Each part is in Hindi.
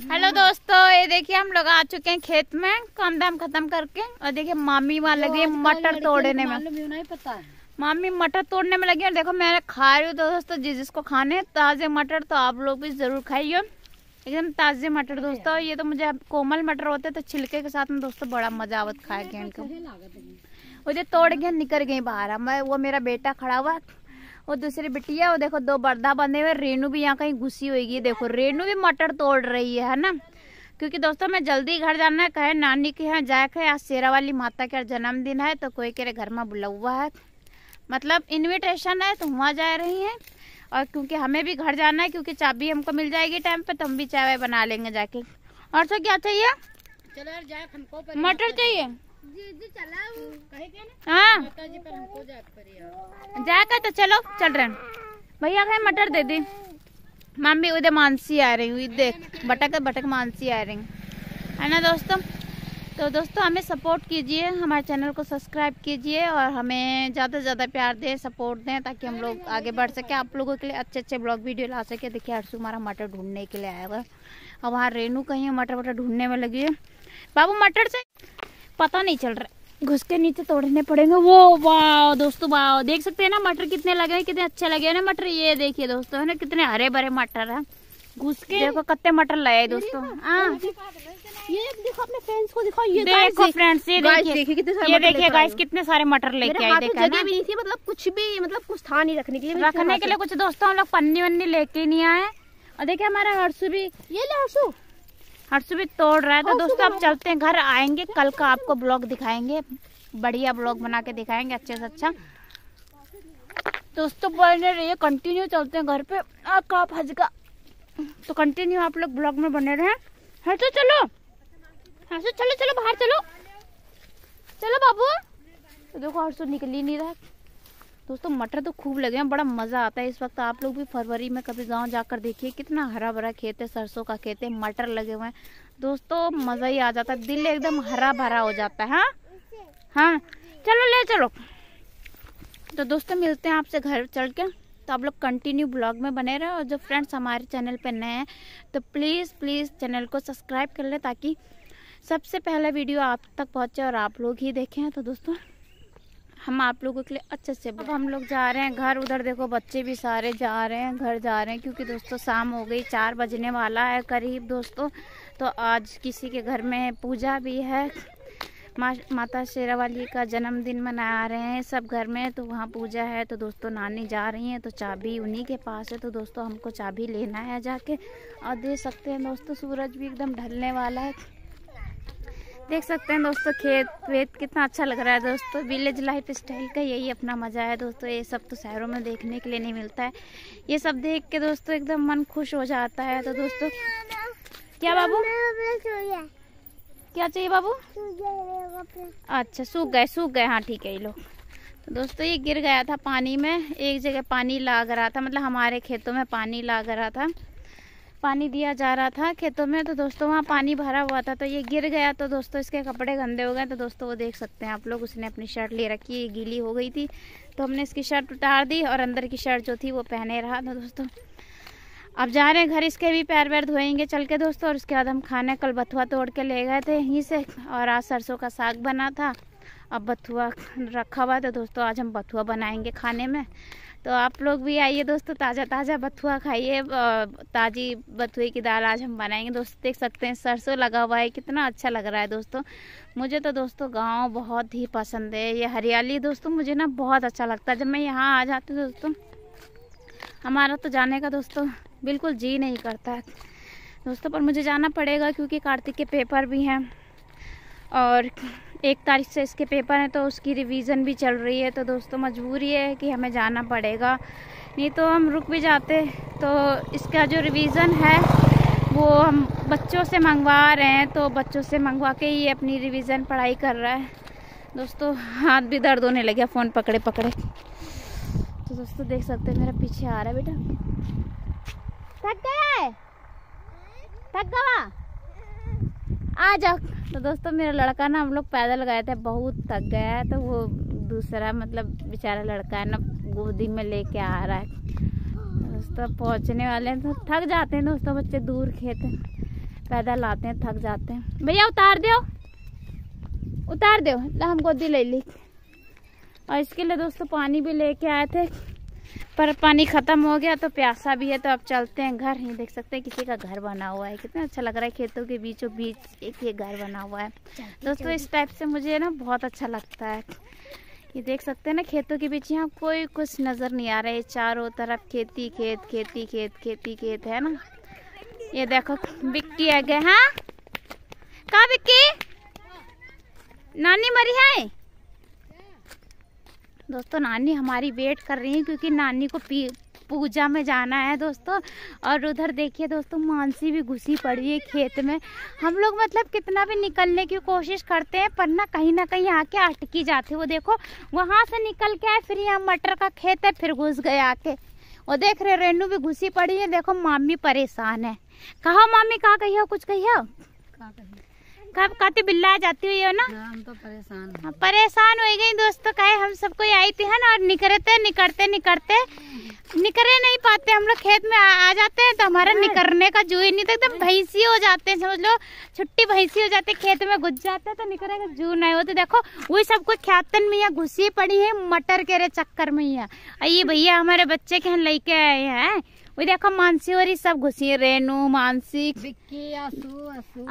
हेलो दोस्तों ये देखिए हम लोग आ चुके हैं खेत में काम दाम खत्म करके। और देखिए मामी वहाँ लगी है मटर तोड़ने में। नहीं पता है। मामी मटर तोड़ने में लगी है और देखो मैं खा रही हूँ तो दोस्तों जिस जिसको खाने ताजे मटर तो आप लोग भी ज़रूर खाइए। एकदम ताजे मटर दोस्तों ये तो मुझे कोमल मटर होते हैं, तो छिलके के साथ में दोस्तों बड़ा मज़ा आवत खाए के इनको। जो तोड़ के निकल गई बाहर मैं वो मेरा बेटा खड़ा हुआ वो दूसरी बिटिया वो देखो दो बर्दा बंधे हुए रेनू भी यहाँ कहीं घुसी हुई देखो रेनू भी मटर तोड़ रही है है ना? क्योंकि दोस्तों मैं जल्दी घर जाना है कहे नानी के यहाँ जाए के आज शेरा वाली माता का जन्मदिन है तो कोई के घर में बुला हुआ है। मतलब इनविटेशन है तो वहाँ जा रही हैं। और क्योंकि हमें भी घर जाना है क्योंकि चाबी हमको मिल जाएगी टाइम पे तो हम भी चाय बना लेंगे जाके। और तो क्या चाहिए? मटर चाहिए? कहे हाँ। माता जी पर हमको जाए पर जाएगा तो चलो चल रहे भैया कहे मटर दे दी। मम्मी उधर मानसी आ रही हुई देख बटक बटक मानसी आ रही है। ना दोस्तों? तो दोस्तों हमें सपोर्ट कीजिए हमारे चैनल को सब्सक्राइब कीजिए और हमें ज़्यादा से ज़्यादा प्यार दें सपोर्ट दें ताकि हम लोग आगे बढ़ सके। आप लोगों के लिए अच्छे अच्छे ब्लॉग वीडियो ला सके। देखिए हर्षु हमारा मटर ढूँढने के लिए आया हुआ और वहाँ रेनू कहीं मटर वटर ढूँढने में लगी है। बाबू मटर से पता नहीं चल रहा घुस के नीचे तोड़ने पड़ेंगे। वो वाह दोस्तों वाह। देख सकते हैं ना मटर कितने लगे हैं कितने अच्छे लगे हैं ना मटर। ये देखिए दोस्तों है ना कितने हरे भरे मटर है। घुस के देखो कितने मटर लाए दोस्तों। हाँ। ये देखो अपने फ्रेंड्स को दिखाओ। ये देखो फ्रेंड्स ये देखिए। देखिए कितने सारे ये मटर देखिए गाइस कितने सारे मटर लेके आए देखा जगह भी नहीं थी मतलब कुछ भी मतलब कुछ था नहीं रखने के लिए। रखने के लिए कुछ दोस्तों हम लोग पन्नी वन्नी लेके नहीं आए। और देखिए हमारा हर्षु भी ये ले हर्षु। हर्षु भी तोड़ रहा है तो दोस्तों अब चलते हैं घर आएँगे कल का आपको ब्लॉग दिखाएँगे बढ़िया ब्लॉग बना के दिखाएँगे अच्छे से अच्छा। दोस्तों बने रहिए कंटिन्यू चलते हैं घर पे। आपका फंस का तो कंटिन्यू आप लोग ब्लॉग में बने रहे। हर्षु चलो। हर्षु चलो चलो बाहर चलो। चलो बाबू। तो देखो हर्षु निकल ही नहीं रहा। दोस्तों, मटर तो खूब लगे हैं, बड़ा मज़ा आता है इस वक्त। आप लोग भी फरवरी में कभी गाँव जाकर देखिए, कितना हरा भरा खेत है, सरसों का खेत है, मटर लगे हुए हैं। दोस्तों, मज़ा ही आ जाता है, दिल एकदम हरा भरा हो जाता है हाँ? हाँ चलो ले चलो। तो दोस्तों, मिलते हैं आपसे घर चल के। तो आप लोग कंटिन्यू ब्लॉग में बने रहे और जो फ्रेंड्स हमारे चैनल पर नए हैं तो प्लीज़ प्लीज़ चैनल को सब्सक्राइब कर लें ताकि सबसे पहला वीडियो आप तक पहुँचे और आप लोग ही देखें। तो दोस्तों हम आप लोगों के लिए अच्छे से अब हम लोग जा रहे हैं घर उधर देखो बच्चे भी सारे जा रहे हैं घर जा रहे हैं क्योंकि दोस्तों शाम हो गई चार बजने वाला है करीब दोस्तों तो आज किसी के घर में पूजा भी है। मा, माता शेरावाली का जन्मदिन मना रहे हैं सब घर में तो वहाँ पूजा है तो दोस्तों नानी जा रही हैं तो चाबी उन्हीं के पास है तो दोस्तों हमको चाबी लेना है जाके। और दे सकते हैं दोस्तों सूरज भी एकदम ढलने वाला है। देख सकते हैं दोस्तों, खेत वेत कितना अच्छा लग रहा है दोस्तों। विलेज लाइफ स्टाइल का यही अपना मज़ा है दोस्तों। ये सब तो शहरों में देखने के लिए नहीं मिलता है। ये सब देख के दोस्तों एकदम मन खुश हो जाता है। तो दोस्तों, क्या बाबू? क्या चाहिए बाबू? अच्छा सूख गए सूख गए। हाँ ठीक है, ये लोग तो दोस्तों, ये गिर गया था पानी में। एक जगह पानी लाग रहा था मतलब हमारे खेतों में पानी लाग रहा था। पानी दिया जा रहा था खेतों में तो दोस्तों वहाँ पानी भरा हुआ था तो ये गिर गया। तो दोस्तों इसके कपड़े गंदे हो गए तो दोस्तों वो देख सकते हैं आप लोग, उसने अपनी शर्ट ले रखी है गीली हो गई थी। तो हमने इसकी शर्ट उतार दी और अंदर की शर्ट जो थी वो पहने रहा। था दोस्तों, अब जा रहे हैं घर, इसके भी पैर वैर धोएँगे। चल के दोस्तों, और उसके बाद हम खाने कल बथुआ तोड़ के ले गए थे यहीं से, और आज सरसों का साग बना था। अब बथुआ रखा हुआ तो दोस्तों आज हम बथुआ बनाएँगे खाने में। तो आप लोग भी आइए दोस्तों ताज़ा ताज़ा बथुआ खाइए। ताज़ी बथुए की दाल आज हम बनाएँगे। दोस्तों, देख सकते हैं, सरसों लगा हुआ है। कितना अच्छा लग रहा है दोस्तों। मुझे तो दोस्तों गाँव बहुत ही पसंद है। ये हरियाली दोस्तों, मुझे ना बहुत अच्छा लगता है। जब मैं यहाँ आ जाती हूँ दोस्तों, हमारा तो जाने का दोस्तों बिल्कुल जी नहीं करता है। दोस्तों, पर मुझे जाना पड़ेगा क्योंकि कार्तिक के पेपर भी हैं और एक तारीख से इसके पेपर हैं तो उसकी रिवीज़न भी चल रही है। तो दोस्तों, मजबूरी है कि हमें जाना पड़ेगा। नहीं तो हम रुक भी जाते। तो इसका जो रिवीज़न है, वो हम बच्चों से मंगवा रहे हैं तो बच्चों से मंगवा के ही अपनी रिवीज़न पढ़ाई कर रहा है। दोस्तों, हाथ भी दर्द होने लगे फ़ोन पकड़े पकड़े। तो दोस्तों, देख सकते हैं, मेरा पीछे आ रहा है बेटा। थक गया है थक गया आ जाओ तो दोस्तों, मेरा लड़का ना हम लोग पैदल गए थे, बहुत थक गया है तो वो दूसरा मतलब बेचारा लड़का है ना, गोदी में लेके आ रहा है। दोस्तों, पहुँचने वाले हैं तो थक जाते हैं दोस्तों, बच्चे दूर खेत पैदल आते हैं, थक जाते हैं। भैया, उतार दो। उतार दो हम गोदी ले ली। और इसके लिए दोस्तों, पानी भी लेके आए थे। पर पानी खत्म हो गया तो प्यासा भी है तो अब चलते हैं घर। ही देख सकते हैं किसी का घर बना हुआ है। कितना अच्छा लग रहा है खेतों के बीचों बीच एक ये घर बना हुआ है। दोस्तों इस टाइप से मुझे ना बहुत अच्छा लगता है। ये देख सकते हैं ना खेतों के बीच यहाँ कोई कुछ नज़र नहीं आ रहा है। चारों तरफ़ खेती खेत खेती खेत खेती खेत है ना? ये देखो बिक्की आ गए हाँ? कहा बिक्की? नानी मरी है? दोस्तों, नानी हमारी वेट कर रही है क्योंकि नानी को पी, पूजा में जाना है दोस्तों। और उधर देखिए दोस्तों, मानसी भी घुसी पड़ी है खेत में। हम लोग मतलब कितना भी निकलने की कोशिश करते हैं, पर ना कहीं ना कहीं आके अटकी जाते वो देखो, वहाँ से निकल के आए, फिर यहाँ मटर का खेत है, फिर घुस गए आके। वो देख रहे रेनू भी घुसी पड़ी है। देखो, मामी परेशान है। कहा, मामी, कहा कही हो? कुछ कहियो कब कहते बिल्ला आ जाती हुई हो ना? हम तो परेशान हाँ, परेशान हो गई दोस्तों कहे हम सबको आई थी है ना? और निकलते निकलते निकलते निकले नहीं पाते। हम लोग खेत में आ, आ जाते हैं तो हमारा निकलने का जू ही नहीं था एकदम भैंसी हो जाते हैं समझ लो। छुट्टी भैंसी हो जाती है खेत में घुस जाते हैं तो निकलने का जू नहीं होते। देखो वही सब कुछ ख्यातन में यहाँ घुसी पड़ी है मटर के रे चक्कर में यहाँ ये भैया हमारे बच्चे के यहाँ लेके आए हैं? वही देखो मानसी और सब घुसी रेनू मानसी। बिक्की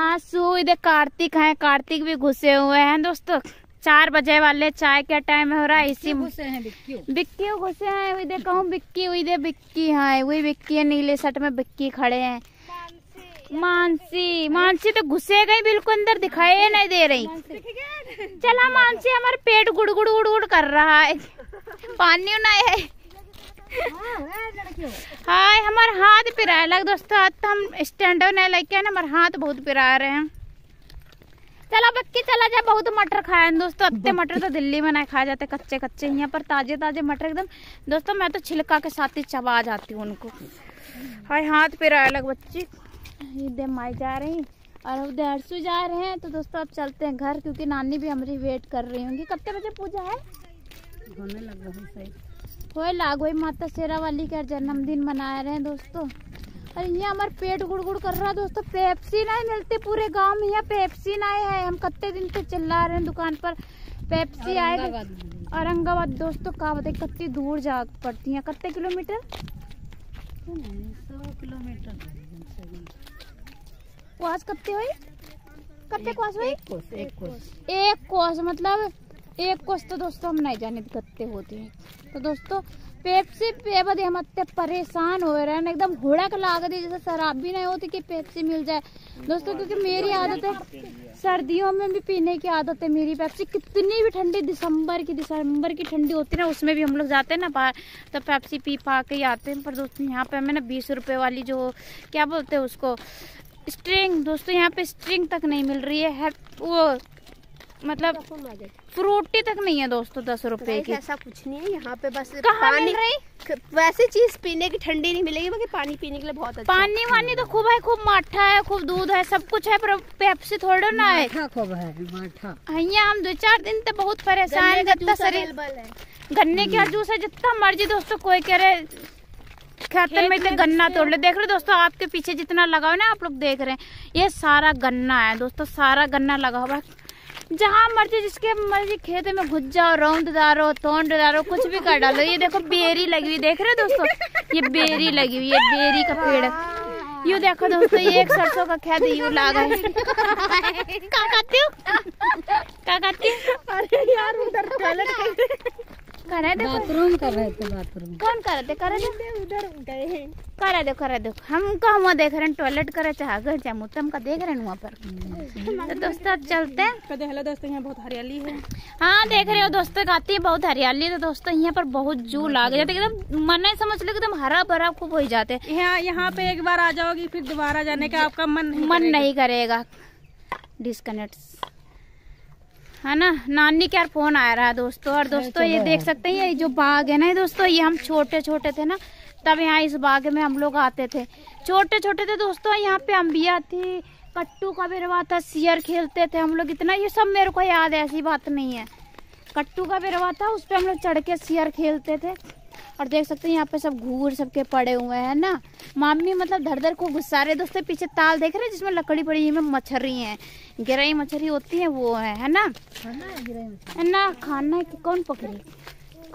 आसू इधर कार्तिक है कार्तिक भी घुसे हुए हैं। दोस्तों चार बजे वाले चाय का टाइम हो रहा है इसी घुसे हैं बिक्की बिक्की घुसे हैं वही दे कहूँ बिक्की वही दे बिक्की है वही बिक्की है नीले शर्ट में बिक्की खड़े हैं। मानसी। मानसी तो घुसे गई बिल्कुल अंदर दिखाई नहीं दे रही। चला मानसी हमारा पेट गुड़ गुड़ गुड़ गुड़ कर रहा है। पानी नहीं है। हाय, हमारे हाथ पिरा लग दोस्तों आज तो हम स्टैंड नहीं लेके ना, हमारे हाथ बहुत पिरा रहे हैं। चला बक्की चला जा बहुत मटर खाए दोस्तों अत्ते मटर तो दिल्ली में नहीं खाए जाते कच्चे कच्चे यहाँ पर ताजे ताजे मटर एकदम। दोस्तों, मैं तो छिलका के साथ ही चबा जाती हूँ उनको। हाय, हाथ पिरा अलग बच्ची। इधर माई जा रही, और उधर हर्षु जा रहे हैं तो दोस्तों अब चलते हैं घर, क्योंकि नानी भी हमारी वेट कर रही होंगी। कितने बजे पूजा है? होने लगा है होए लागोई माता शेरा वाली का जन्मदिन मना रहे हैं दोस्तों। अरे यहाँ हमारे पेट गुड़ गुड़ कर रहा है दोस्तों। पेप्सी नहीं मिलती पूरे गाँव में यहाँ पेप्सी नहीं है। हम कितने दिन से चिल्ला रहे हैं दुकान पर। पेप्सी आएगा औरंगाबाद दोस्तों कहा बताए? कितनी दूर जा पड़ती है। कत्ते किलोमीटर? सौ किलोमीटर। क्वास कितने हुई? कितने क्वास हुई? एक कोस। एक कोस मतलब एक कोस तो दोस्तों हम नहीं जाने कत्ते होते हैं। तो दोस्तों पेप्सी पे बदे हम इतने परेशान हो रहे हैं एकदम हुड़क लागत है, जैसे शराब भी नहीं होती कि पेप्सी मिल जाए। दोस्तों, क्योंकि मेरी आदत है, सर्दियों में भी पीने की आदत है मेरी पेप्सी कितनी भी ठंडी दिसंबर की दिसंबर की ठंडी होती है ना, उसमें भी हम लोग जाते हैं ना बाहर तो पेप्सी पी पा के आते हैं। पर दोस्तों, यहाँ पे हमें ना बीस रुपए वाली जो, क्या बोलते हैं उसको स्ट्रिंग दोस्तों, यहाँ पे स्ट्रिंग तक नहीं मिल रही है, वो मतलब फ्रूटी तक नहीं है दोस्तों दस रुपए की। ऐसा कुछ नहीं है यहाँ पे बस कहाँ पानी मिल रही वैसे चीज़ पीने की ठंडी नहीं मिलेगी बाकी पानी पीने के लिए बहुत अच्छा पानी वानी तो खूब है खूब माठा है खूब दूध है सब कुछ है पर पेप्सी थोड़ा ना है। खूब है माठा। हम दो चार दिन तो बहुत परेशान शरीर गन्ने का जूस है जितना मर्ज़ी दोस्तों कोई कह रहे खेतन में इतने गन्ना तोड़ ले। देख रहे दोस्तों आपके पीछे जितना लगा हुआ ना आप लोग देख रहे हैं। ये सारा गन्ना है दोस्तों सारा गन्ना लगा हुआ है। जहाँ मर्ज़ी जिसके मर्ज़ी खेत में घुस जाओ रौंद डालो तोंड डालो कुछ भी कर डालो। ये देखो बेरी लगी हुई देख रहे हो दोस्तों? ये बेरी लगी हुई है बेरी का पेड़। यू देखो दोस्तों ये एक सरसों का खेत यू लागा है। क्या हूँ? क्या अरे यार उधर टॉयलेट कर रहे देखो। बाथरूम कर रहे थे बाथरूम। कौन कर रहे थे कर रहे थे उधर गए हैं। करा दो करा दो। हम कहाँ वहाँ देख रहे हैं टॉयलेट करे चाहे घर चाहे मुतम का देख रहे हैं वहाँ पर। तो दोस्तों चलते हैं। हेलो दोस्तों यहाँ बहुत हरियाली है। हाँ देख रहे हो दोस्तों कहती है बहुत हरियाली तो दोस्तों यहाँ पर बहुत जू लाग जाते एकदम मन नहीं समझ लो एकदम हरा भरा खूब हो जाते। यहाँ यहाँ पे एक बार आ जाओगी फिर दोबारा जाने का आपका मन मन नहीं करेगा। डिस्कनेक्ट है ना? नानी के यार फ़ोन आ रहा है दोस्तों और दोस्तों ये देख सकते हैं ये जो बाग है ना दोस्तों ये हम छोटे छोटे थे ना तब यहाँ इस बाग में हम लोग आते थे। छोटे छोटे थे दोस्तों यहाँ पे अम्बिया थी कट्टू का बिरवा था सियर खेलते थे हम लोग इतना ये सब मेरे को याद है ऐसी बात नहीं है। कट्टू का बिरवा था उस पर हम लोग चढ़ के सियर खेलते थे। और देख सकते हैं यहाँ पे सब घूर सबके पड़े हुए हैं ना? मामी मतलब धर धर को गुस्सा रहे दोस्तों पीछे ताल देख रहे हैं जिसमें लकड़ी पड़ी है मछरी है। गिराई मछरी होती है वो है है ना? है ना? खाना है कि कौन पकड़ी?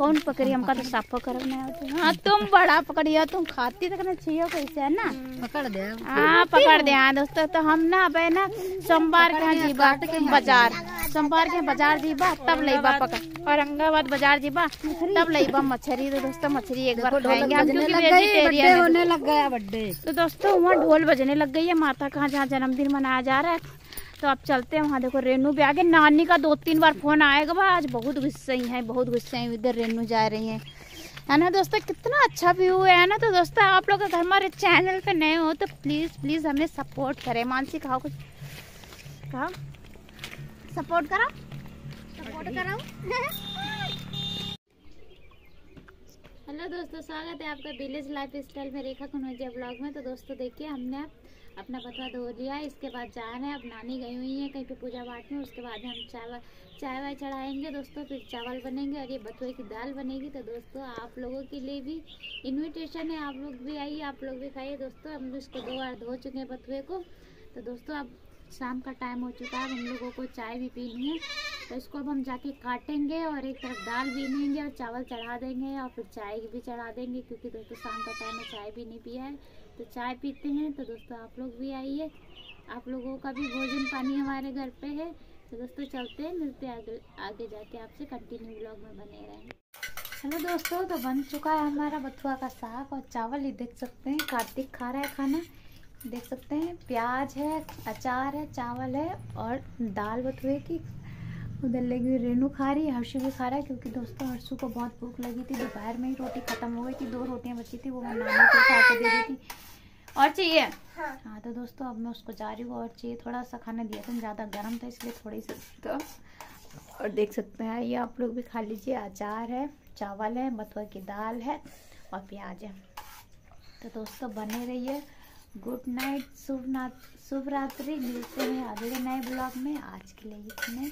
कौन पकड़ी? हमका तो साफ़ करना है हाँ तुम बड़ा पकड़ियो तुम खाती तक ना चाहिए कैसे है ना? पकड़ दे। हाँ पकड़ दे। हाँ दोस्तों तो हम ना अब ना सोमवार के जीबा बाज़ार। सोमवार के बाज़ार जीबा तब लेबा पकड़। औरंगाबाद बाज़ार जीबा तब लेबा मछली तो दोस्तों मछली एक बार खाएँगे। हम क्योंकि वेजिटेरियन होने लग गया बर्थडे तो दोस्तों वहाँ ढोल बजने लग गई है। माता का जहाँ जन्मदिन मनाया जा रहा है। तो अब चलते हैं वहाँ। देखो, रेनू भी आगे। नानी का दो तीन बार फ़ोन आएगा। बा आज बहुत गुस्से ही है, बहुत गुस्से हैं। इधर रेनू जा रही हैं। है ना दोस्तों? कितना अच्छा व्यू है ना? तो दोस्तों, आप लोग अगर हमारे चैनल पे नए हो तो प्लीज़ प्लीज़ हमें सपोर्ट करें। मानसी, कहा कुछ? कहा? सपोर्ट करा। सपोर्ट कराओ हेलो दोस्तों, स्वागत है आपका विलेज लाइफ स्टाइल में, रेखा कनौजिया ब्लॉग में। तो दोस्तों, देखिए, हमने अपना बतवा धो लिया इसके बाद जाना है, अब नानी गई हुई है, कहीं पे पूजा पाठ में, उसके बाद हम चावल चाय वाय चढ़ाएँगे दोस्तों, फिर चावल बनेंगे और ये बथुए की दाल बनेगी तो दोस्तों आप लोगों के लिए भी इनविटेशन है, आप लोग भी आइए, आप लोग भी खाइए दोस्तों, हम इसको दो बार धो चुके हैं बथुए को तो दोस्तों अब शाम का टाइम हो चुका है हम लोगों को चाय भी पीनी है तो इसको अब हम जाके काटेंगे और एक तरफ़ दाल भी बीनेंगे और चावल चढ़ा देंगे और फिर चाय भी चढ़ा देंगे, क्योंकि दोस्तों शाम का टाइम है, चाय भी नहीं पिया है तो चाय पीते हैं तो दोस्तों आप लोग भी आइए। आप लोगों का भी भोजन पानी हमारे घर पे है। तो दोस्तों चलते हैं, मिलते हैं आगे आगे जाके आपसे कंटिन्यू ब्लॉग में बने रहेंगे हेलो दोस्तों तो बन चुका है हमारा बथुआ का साग और चावल। ये देख सकते हैं, कार्तिक खा रहा है खाना। देख सकते हैं, प्याज है, अचार है, चावल है और दाल बथुए की। उधर लगी रेनू खा रही है हर्षु भी खा रहा है क्योंकि दोस्तों हर्षु को बहुत भूख लगी थी दोपहर में ही रोटी खत्म हो गई थी दो रोटियाँ बची थी वो मैं नानी को खा के दे दी थी। और चाहिए? हाँ।, हाँ तो दोस्तों अब मैं उसको जा रही हूँ और चाहिए थोड़ा सा खाना दिया था ज़्यादा गर्म था इसलिए थोड़ी सी तो और देख सकते हैं ये आप लोग भी खा लीजिए अचार है चावल है बथुआ की दाल है और प्याज है। तो दोस्तों बने रहिए गुड नाइट शुभ शुभ रात्रि मिलते हैं अगले नए ब्लॉग में आज के लिए इतने